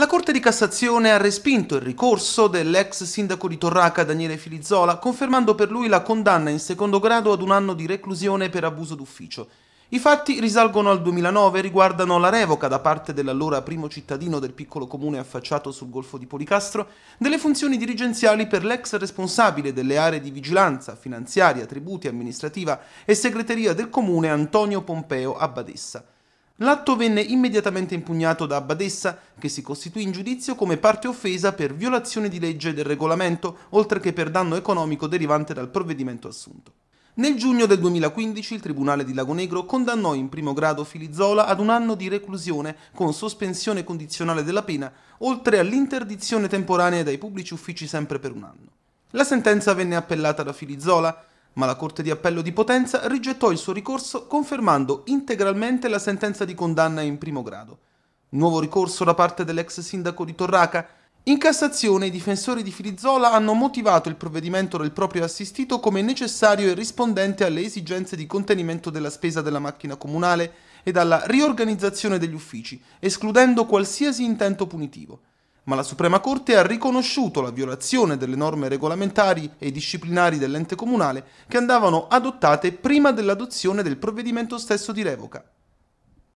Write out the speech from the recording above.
La Corte di Cassazione ha respinto il ricorso dell'ex sindaco di Torraca Daniele Filizzola, confermando per lui la condanna in secondo grado ad un anno di reclusione per abuso d'ufficio. I fatti risalgono al 2009 e riguardano la revoca da parte dell'allora primo cittadino del piccolo comune affacciato sul Golfo di Policastro delle funzioni dirigenziali per l'ex responsabile delle aree di vigilanza, finanziaria, tributi, amministrativa e segreteria del comune Antonio Pompeo a Badessa. L'atto venne immediatamente impugnato da Abbadessa, che si costituì in giudizio come parte offesa per violazione di legge del regolamento, oltre che per danno economico derivante dal provvedimento assunto. Nel giugno del 2015 il Tribunale di Lagonegro condannò in primo grado Filizzola ad un anno di reclusione con sospensione condizionale della pena, oltre all'interdizione temporanea dai pubblici uffici sempre per un anno. La sentenza venne appellata da Filizzola, ma la Corte di Appello di Potenza rigettò il suo ricorso confermando integralmente la sentenza di condanna in primo grado. Nuovo ricorso da parte dell'ex sindaco di Torraca. In Cassazione i difensori di Filizzola hanno motivato il provvedimento del proprio assistito come necessario e rispondente alle esigenze di contenimento della spesa della macchina comunale e alla riorganizzazione degli uffici, escludendo qualsiasi intento punitivo ma la Suprema Corte ha riconosciuto la violazione delle norme regolamentari e disciplinari dell'ente comunale che andavano adottate prima dell'adozione del provvedimento stesso di revoca.